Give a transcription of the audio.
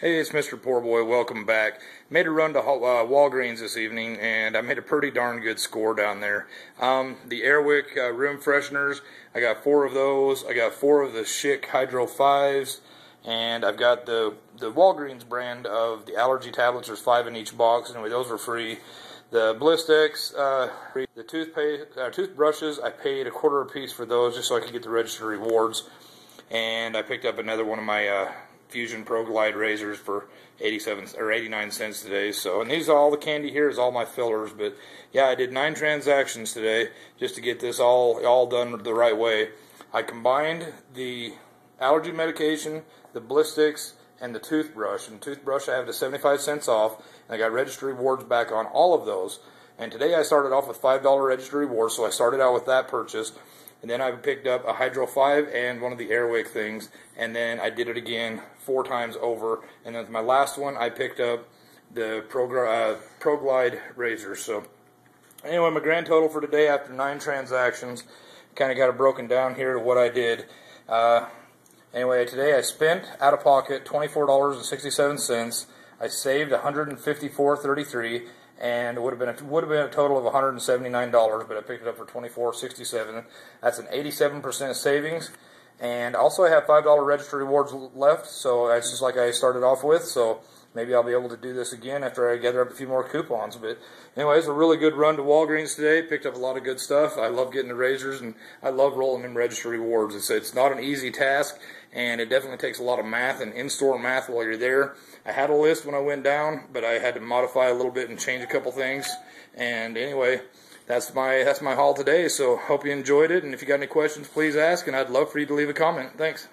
Hey, it's Mr. Poor Boy. Welcome back. Made a run to uh, Walgreens this evening, and I made a pretty darn good score down there. Um, the Airwick uh, room fresheners, I got four of those. I got four of the Schick Hydro 5s, and I've got the, the Walgreens brand of the allergy tablets. There's five in each box. Anyway, those were free. The Blistex, uh, the toothpaste, uh, toothbrushes, I paid a quarter a piece for those just so I could get the registered rewards. And I picked up another one of my uh, Fusion Pro Glide razors for 87 or 89 cents today. So, and these are all the candy here is all my fillers. But yeah, I did nine transactions today just to get this all all done the right way. I combined the allergy medication, the Blistex, and the toothbrush. And toothbrush I have the 75 cents off, and I got registered rewards back on all of those. And today I started off with $5 registered rewards, so I started out with that purchase. And then I picked up a Hydro 5 and one of the Airwick things, and then I did it again four times over. And then my last one, I picked up the Pro, uh, Pro razor. So anyway, my grand total for today after nine transactions, kind of got it broken down here to what I did. Uh, Anyway, today I spent out of pocket $24.67. I saved $154.33 and it would have been a, would have been a total of $179, but I picked it up for $24.67. That's an 87% savings. And also I have $5 register rewards left, so that's just like I started off with. So maybe I'll be able to do this again after I gather up a few more coupons. But anyways, a really good run to Walgreens today. Picked up a lot of good stuff. I love getting the razors and I love rolling in register rewards. It's it's not an easy task and it definitely takes a lot of math and in-store math while you're there. I had a list when I went down, but I had to modify a little bit and change a couple things. And anyway, that's my that's my haul today. So hope you enjoyed it. And if you got any questions, please ask, and I'd love for you to leave a comment. Thanks.